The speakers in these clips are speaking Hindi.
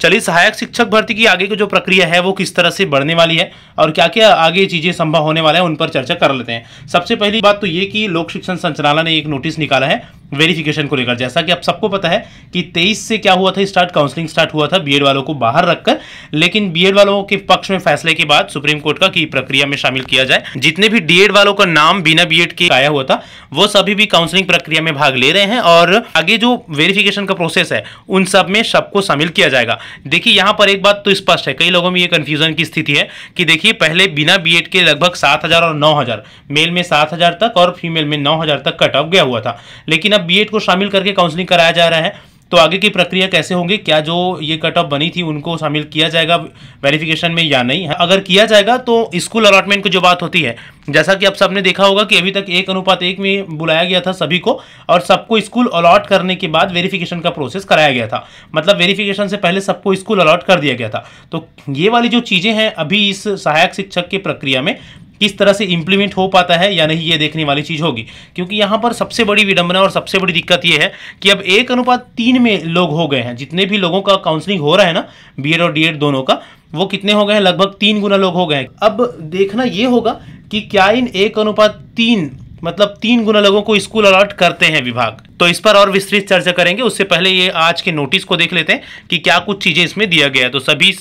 चलिए, सहायक शिक्षक भर्ती की आगे की जो प्रक्रिया है, वो किस तरह से बढ़ने वाली है और क्या क्या आगे चीज़ें संभव होने वाले हैं, उन पर चर्चा कर लेते हैं। सबसे पहली बात तो ये कि लोक शिक्षण संचालय ने एक नोटिस निकाला है वेरिफिकेशन को लेकर। जैसा कि आप सबको पता है कि 23 से क्या हुआ था स्टार्ट काउंसलिंग स्टार्ट हुआ था बीएड वालों को बाहर रखकर। लेकिन बीएड वालों के पक्ष में फैसले के बाद सुप्रीम कोर्ट का की प्रक्रिया में शामिल किया जाए। जितने भी डीएड वालों का नाम बिना बीएड के आया हुआ था, वो सभी भी काउंसलिंग प्रक्रिया में भाग ले रहे हैं और आगे जो वेरिफिकेशन का प्रोसेस है, उन सब में सबको शामिल किया जाएगा। देखिए, यहाँ पर एक बात तो स्पष्ट है, कई लोगों में ये कंफ्यूजन की स्थिति है कि देखिए, पहले बिना बीएड के लगभग सात हज़ार और नौ हज़ार मेल में सात हज़ार तक और फीमेल में नौ हज़ार तक कट ऑफ़ गया हुआ था। लेकिन अब बीएड को शामिल करके काउंसलिंग कराया जा रहा है तो आगे की प्रक्रिया कैसे होंगी? क्या जो ये कट ऑफ़ बनी थी, उनको शामिल किया जाएगा वेरिफिकेशन में या नहीं? अगर किया जाएगा तो स्कूल अलॉटमेंट की जो बात होती है, जैसा कि आप सबने देखा होगा कि अभी तक एक अनुपात एक में बुलाया गया था सभी को, और सबको स्कूल अलॉट करने के बाद वेरिफिकेशन का प्रोसेस कराया गया था। मतलब वेरिफिकेशन से पहले सबको स्कूल अलॉट कर दिया गया था। तो ये वाली जो चीज़ें हैं, अभी इस सहायक शिक्षक की प्रक्रिया में किस तरह से इंप्लीमेंट हो पाता है या नहीं, ये देखने वाली चीज़ होगी। क्योंकि यहाँ पर सबसे बड़ी विडंबना और सबसे बड़ी दिक्कत ये है कि अब एक अनुपात तीन में लोग हो गए हैं। जितने भी लोगों का काउंसलिंग हो रहा है ना बी और डी दोनों का, वो कितने हो गए हैं? लगभग तीन गुना लोग हो गए हैं। अब देखना ये होगा कि क्या इन एक अनुपात तीन मतलब तीन गुना लोगों को स्कूल अलॉट करते हैं विभाग। तो इस पर और विस्तृत चर्चा करेंगे। उससे पहले ये आज के नोटिस को देख लेते हैं कि क्या कुछ चीज़ें इसमें दिया गया है। तो सभी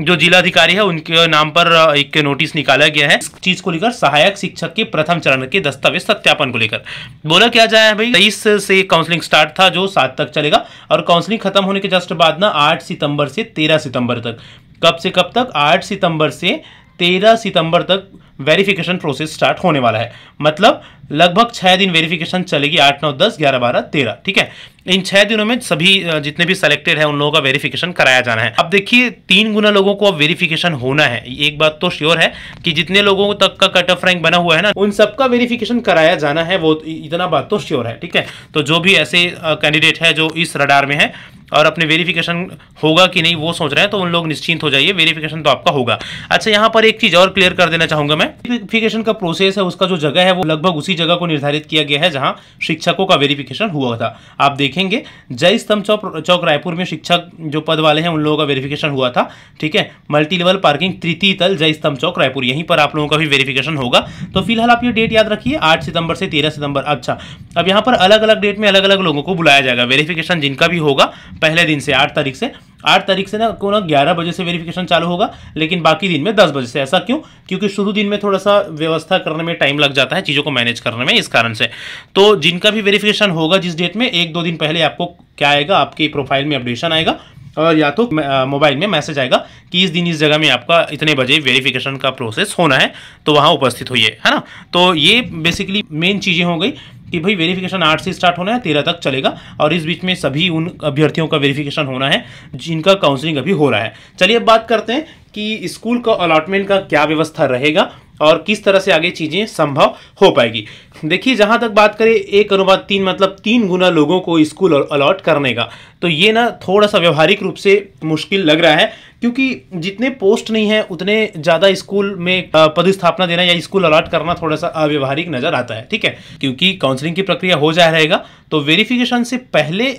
जो जिलाधिकारी है, उनके नाम पर एक नोटिस निकाला गया है। इस चीज़ को लेकर सहायक शिक्षक के प्रथम चरण के दस्तावेज़ सत्यापन को लेकर। बोला क्या जाए भाई, तेईस से काउंसलिंग स्टार्ट था, जो सात तक चलेगा, और काउंसलिंग खत्म होने के जस्ट बाद ना, आठ सितंबर से तेरह सितंबर तक। कब से कब तक? आठ सितंबर से तेरह सितंबर तक वेरिफिकेशन प्रोसेस स्टार्ट होने वाला है। मतलब लगभग छह दिन वेरिफिकेशन चलेगी आठ, नौ, दस, ग्यारह, बारह, तेरह, ठीक है? इन छह दिनों में सभी जितने भी सेलेक्टेड है, उन लोगों का वेरिफिकेशन कराया जाना है। अब देखिए, तीन गुना लोगों को अब वेरिफिकेशन होना है। एक बात तो श्योर है कि जितने लोगों तक का कट ऑफ़ रैंक बना हुआ है ना, उन सबका वेरिफिकेशन कराया जाना है, वो इतना बात तो श्योर है, ठीक है? तो जो भी ऐसे कैंडिडेट है, जो इस रडार में है और अपने वेरिफिकेशन होगा कि नहीं, वो सोच रहे हैं तो उन लोग निश्चिंत हो जाइए वेरिफिकेशन तो आपका होगा। अच्छा यहाँ पर एक चीज़ और क्लियर कर देना चाहूँगा मैं। वेरिफिकेशन का प्रोसेस है, उसका जो जगह है, वो लगभग उसी जगह को निर्धारित किया गया है, जहाँ शिक्षकों का वेरिफिकेशन हुआ था। आप देखेंगे, जय स्तंभ चौक चौक रायपुर में शिक्षक जो पद वाले हैं, उन लोगों का वेरिफिकेशन हुआ था, ठीक है? मल्टी लेवल पार्किंग तृतीय तल जय स्तंभ चौक, रायपुर। यहीं पर आप लोगों का भी वेरिफिकेशन होगा। तो फ़िलहाल आप ये डेट याद रखिए, आठ सितंबर से तेरह सितंबर। अच्छा अब यहाँ पर अलग अलग डेट में अलग अलग लोगों को बुलाया जाएगा। वेरिफिकेशन जिनका भी होगा पहले दिन से, आठ तारीख से। आठ तारीख से ना, को ना ग्यारह बजे से वेरिफिकेशन चालू होगा, लेकिन बाकी दिन में दस बजे से। ऐसा क्यों? क्योंकि शुरू दिन में थोड़ा सा व्यवस्था करने में टाइम लग जाता है, चीज़ों को मैनेज करने में इस कारण से। तो जिनका भी वेरिफिकेशन होगा जिस डेट में, एक दो दिन पहले आपको क्या आएगा, आपके प्रोफ़ाइल में अपडेशन आएगा, और या तो मोबाइल में मैसेज आएगा कि इस दिन इस जगह में आपका इतने बजे वेरिफिकेशन का प्रोसेस होना है तो वहाँ उपस्थित होइए, है ना? तो ये बेसिकली मेन चीज़ें हो गई। कि भाई वेरिफिकेशन आठ से स्टार्ट होना है, तेरह तक चलेगा और इस बीच में सभी उन अभ्यर्थियों का वेरिफिकेशन होना है, जिनका काउंसलिंग अभी हो रहा है। चलिए अब बात करते हैं कि स्कूल का अलॉटमेंट का क्या व्यवस्था रहेगा और किस तरह से आगे चीज़ें संभव हो पाएगी। देखिए, जहाँ तक बात करें, एक अनुवाद तीन मतलब तीन गुना लोगों को स्कूल अलॉट करने का। तो ये ना थोड़ा सा व्यवहारिक रूप से मुश्किल लग रहा है, क्योंकि जितने पोस्ट नहीं है, उतने ज़्यादा स्कूल में पदस्थापना देना या स्कूल अलॉट करना थोड़ा सा अव्यवहारिक नज़र आता है, ठीक है? क्योंकि काउंसलिंग की प्रक्रिया हो जाए रहेगा तो वेरिफिकेशन से पहले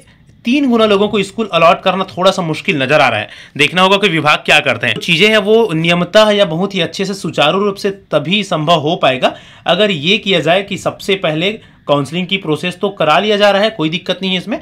तीन गुना लोगों को स्कूल अलॉट करना थोड़ा सा मुश्किल नज़र आ रहा है। देखना होगा कि विभाग क्या करते हैं। चीज़ें हैं वो नियमता या बहुत ही अच्छे से सुचारू रूप से तभी संभव हो पाएगा अगर ये किया जाए कि सबसे पहले काउंसलिंग की प्रोसेस तो करा लिया जा रहा है, कोई दिक्कत नहीं है इसमें।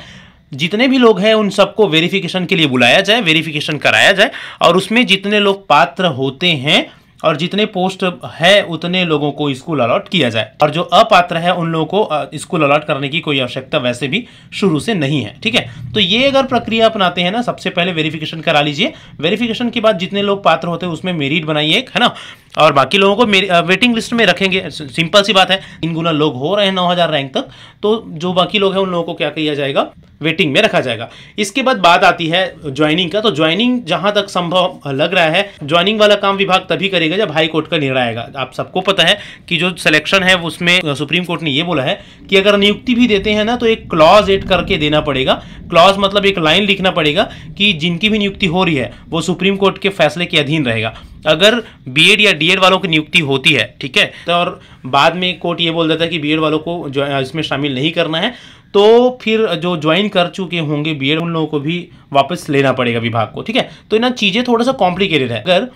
जितने भी लोग हैं उन सबको वेरिफिकेशन के लिए बुलाया जाए वेरिफिकेशन कराया जाए और उसमें जितने लोग पात्र होते हैं और जितने पोस्ट है, उतने लोगों को स्कूल अलॉट किया जाए। और जो अपात्र है, उन लोगों को स्कूल अलॉट करने की कोई आवश्यकता वैसे भी शुरू से नहीं है, ठीक है? तो ये अगर प्रक्रिया अपनाते हैं ना, सबसे पहले वेरिफिकेशन करा लीजिए। वेरिफिकेशन के बाद जितने लोग पात्र होते हैं, उसमें मेरिट बनाइए है ना? और बाकी लोगों को वेटिंग लिस्ट में रखेंगे। सिंपल सी बात है इन गुना लोग हो रहे हैं नौ हज़ार रैंक तक तो जो बाकी लोग हैं, उन लोगों को क्या किया जाएगा? वेटिंग में रखा जाएगा। इसके बाद बात आती है ज्वाइनिंग का तो ज्वाइनिंग जहाँ तक संभव लग रहा है ज्वाइनिंग वाला काम विभाग तभी करेगा जब हाई कोर्ट का निर्णय आएगा। आप सबको पता है कि जो सिलेक्शन है उसमें सुप्रीम कोर्ट ने ये बोला है कि अगर नियुक्ति भी देते हैं ना तो एक क्लॉज एड करके देना पड़ेगा। क्लॉज मतलब एक लाइन लिखना पड़ेगा कि जिनकी भी नियुक्ति हो रही है, वो सुप्रीम कोर्ट के फैसले के अधीन रहेगा। अगर बीएड या डीएड वालों की नियुक्ति होती है, ठीक है तो और बाद में कोर्ट ये बोल देता है कि बीएड वालों को जो इसमें शामिल नहीं करना है तो फिर जो ज्वाइन कर चुके होंगे बीएड उन लोगों को भी वापस लेना पड़ेगा विभाग को, ठीक है? तो इन चीज़ें थोड़ा सा कॉम्प्लिकेटेड है। अगर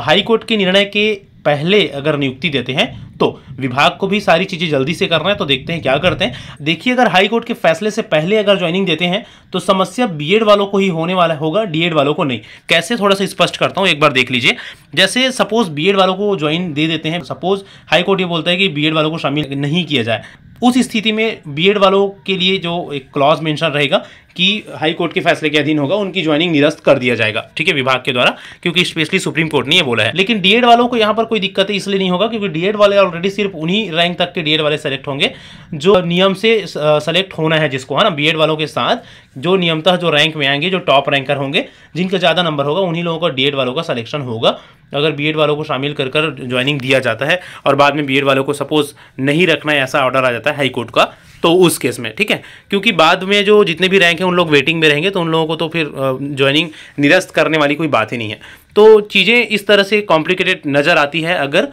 हाई कोर्ट के निर्णय के पहले अगर नियुक्ति देते हैं तो विभाग को भी सारी चीज़ें जल्दी से करना है तो देखते हैं क्या करते हैं। देखिए, अगर हाई कोर्ट के फैसले से पहले अगर ज्वाइनिंग देते हैं तो समस्या बीएड वालों को ही होने वाला होगा डीएड वालों को नहीं। कैसे? थोड़ा सा स्पष्ट करता हूँ, एक बार देख लीजिए। जैसे सपोज़ बीएड वालों को ज्वाइन दे देते हैं, सपोज़ हाई कोर्ट ये बोलता है कि बीएड वालों को शामिल नहीं किया जाए। उस स्थिति में बीएड वालों के लिए जो एक क्लॉज मेंशन रहेगा कि हाई कोर्ट के फैसले के अधीन होगा, उनकी ज्वाइनिंग निरस्त कर दिया जाएगा, ठीक है, विभाग के द्वारा, क्योंकि स्पेशली सुप्रीम कोर्ट ने ये बोला है। लेकिन डीएड वालों को यहाँ पर कोई दिक्कत इसलिए नहीं होगा, क्योंकि डीएड वाले ऑलरेडी सिर्फ़ उन्हीं रैंक तक के डीएड वाले सेलेक्ट होंगे, जो नियम से सेलेक्ट होना है जिसको, है ना बीएड वालों के साथ, जो नियमतः जो रैंक में आएँगे, जो टॉप रैंकर होंगे, जिनका ज़्यादा नंबर होगा, उन्हीं लोगों का डीएड वालों का सिलेक्शन होगा। अगर बीएड वालों को शामिल कर कर ज्वाइनिंग दिया जाता है, और बाद में बीएड वालों को सपोज़ नहीं रखना है, ऐसा ऑर्डर आ जाता है हाईकोर्ट का तो उस केस में, ठीक है? क्योंकि बाद में जो जितने भी रैंक हैं, उन लोग वेटिंग में रहेंगे तो उन लोगों को तो फिर ज्वाइनिंग निरस्त करने वाली कोई बात ही नहीं है। तो चीज़ें इस तरह से कॉम्प्लिकेटेड नज़र आती है, अगर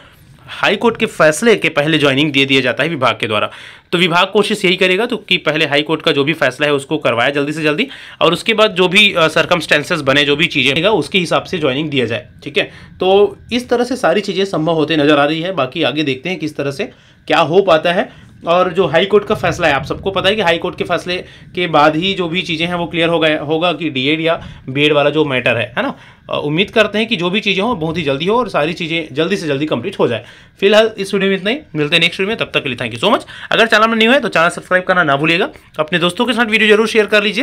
हाई कोर्ट के फैसले के पहले ज्वाइनिंग दे दिया जाता है विभाग के द्वारा। तो विभाग कोशिश यही करेगा तो कि पहले हाई कोर्ट का जो भी फैसला है उसको करवाया जल्दी से जल्दी और उसके बाद जो भी सरकम बने, जो भी चीज़ें उसके हिसाब से ज्वाइनिंग दिया जाए, ठीक है? तो इस तरह से सारी चीज़ें संभव होते नज़र आ रही है। बाकी आगे देखते हैं किस तरह से क्या हो पाता है। और जो हाई कोर्ट का फैसला है, आप सबको पता है कि हाई कोर्ट के फैसले के बाद ही जो भी चीज़ें हैं वो क्लियर हो गए, होगा कि डीएड या बीएड वाला जो मैटर है है ना? उम्मीद करते हैं कि जो भी चीज़ें हो, बहुत ही जल्दी हो और सारी चीज़ें जल्दी से जल्दी कंप्लीट हो जाए। फ़िलहाल इस वीडियो में इतना ही। मिलते हैं नेक्स्ट वीडियो में। तब तक के लिए थैंक यू सो मच अगर चैनल में नहीं है तो चैनल सब्सक्राइब करना ना भूलिएगा। अपने दोस्तों के साथ वीडियो ज़रूर शेयर कर लीजिए।